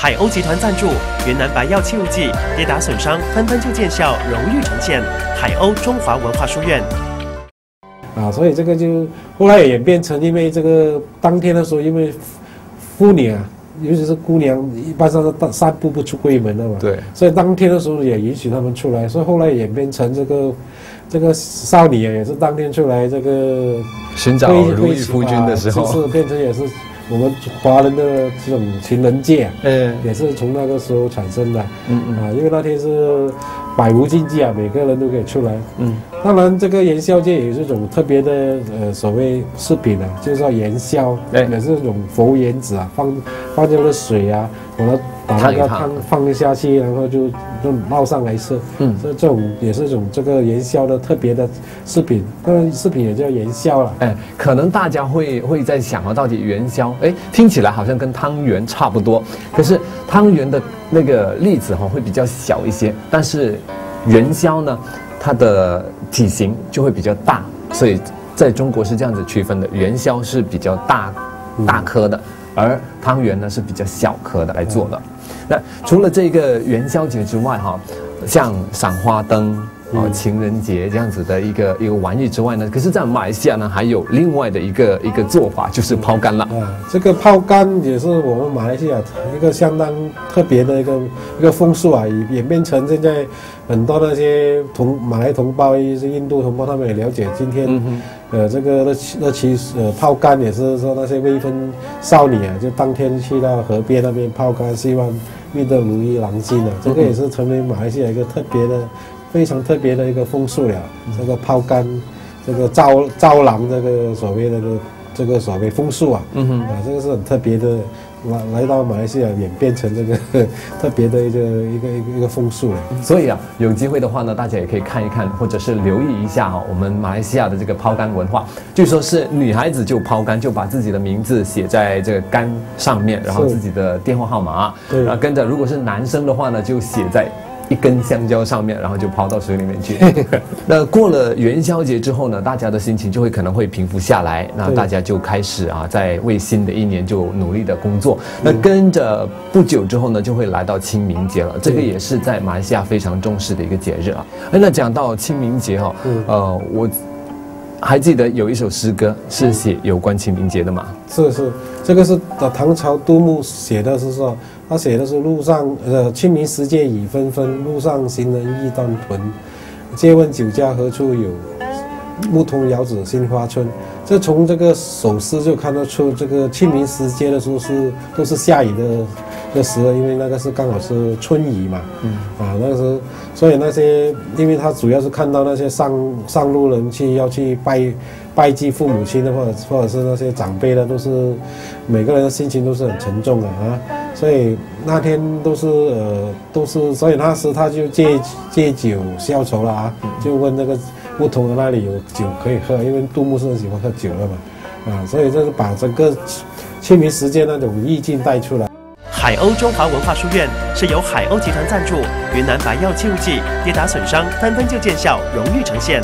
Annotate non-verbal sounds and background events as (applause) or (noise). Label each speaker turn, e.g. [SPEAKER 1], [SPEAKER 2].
[SPEAKER 1] 海鸥集团赞助，云南白药气雾剂跌打损伤纷纷就见效，荣誉呈现。海鸥中华文化书院。
[SPEAKER 2] 啊，所以这个就后来也演变成，因为这个当天的时候，因为妇女啊，尤其是姑娘，一般上是散散步不出闺门的嘛。
[SPEAKER 3] 对。
[SPEAKER 2] 所以当天的时候也允许他们出来，所以后来演变成这个这个少女啊，也是当天出来这个
[SPEAKER 3] 寻找如意夫君的时候，
[SPEAKER 2] 就是变成也是。我们华人的这种情人节，嗯，也是从那个时候产生的，嗯嗯。啊，因为那天是百无禁忌啊，每个人都可以出来，嗯，当然这个元宵节也是一种特别的呃所谓饰品啊，就是说元宵，哎，也是一种佛缘子啊，放放这个水啊，把它把那个汤放下去，然后就就冒上来吃，嗯，这这种也是一种这个元宵的特别的饰品，当然饰品也叫元宵了，哎，
[SPEAKER 3] 可能大家会会在想啊，到底元宵？哎，听起来好像跟汤圆差不多，可是汤圆的那个粒子哈会比较小一些，但是元宵呢，它的体型就会比较大，所以在中国是这样子区分的：元宵是比较大大颗的，而汤圆呢是比较小颗的来做的。那除了这个元宵节之外哈，像赏花灯。哦，情人节这样子的一个一个玩意之外呢，可是，在马来西亚呢，还有另外的一个一个做法，就是抛竿了。啊，
[SPEAKER 2] 这个抛竿也是我们马来西亚一个相当特别的一个一个风俗啊，演变成现在很多那些同马来同胞，一些印度同胞，他们也了解今天，呃，这个那那其实呃抛竿也是说那些未婚少女啊，就当天去到河边那边抛竿，希望遇到如意郎君啊，这个也是成为马来西亚一个特别的。非常特别的一个风俗了，这个抛竿，这个招招郎，这个所谓的这个这个所谓风俗啊，嗯哼，啊，这个是很特别的，来来到马来西亚演变成这个 (laughs) 特别的一个一个一个一个风俗了。
[SPEAKER 3] 所以啊，有机会的话呢，大家也可以看一看，或者是留意一下哈，我们马来西亚的这个抛竿文化。据说是女孩子就抛竿，就把自己的名字写在这个竿上面，然后自己的电话号码，对，然后跟着，如果是男生的话呢，就写在。一根香蕉上面，然后就抛到水里面去。(laughs) 那过了元宵节之后呢，大家的心情就会可能会平复下来，那大家就开始啊，在为新的一年就努力的工作。那跟着不久之后呢，就会来到清明节了。这个也是在马来西亚非常重视的一个节日啊。哎，那讲到清明节哈，呃，我还记得有一首诗歌是写有关清明节的吗？
[SPEAKER 2] 是是，这个是唐朝杜牧写的，是说。他写的是路上，呃，清明时节雨纷纷，路上行人欲断魂。借问酒家何处有？牧童遥指杏花村。这从这个首诗就看得出，这个清明时节的时候是都是下雨的的时候，因为那个是刚好是春雨嘛。嗯。啊，那个时候，所以那些，因为他主要是看到那些上上路人去要去拜拜祭父母亲的，或者或者是那些长辈的，都是每个人的心情都是很沉重的啊。所以那天都是呃都是，所以那时他就借借酒消愁了啊，就问那个不同的那里有酒可以喝，因为杜牧是很喜欢喝酒的嘛，啊，所以就是把这个清明时节那种意境带出来。
[SPEAKER 1] 海鸥中华文化书院是由海鸥集团赞助，云南白药气雾剂跌打损伤三分就见效，荣誉呈现。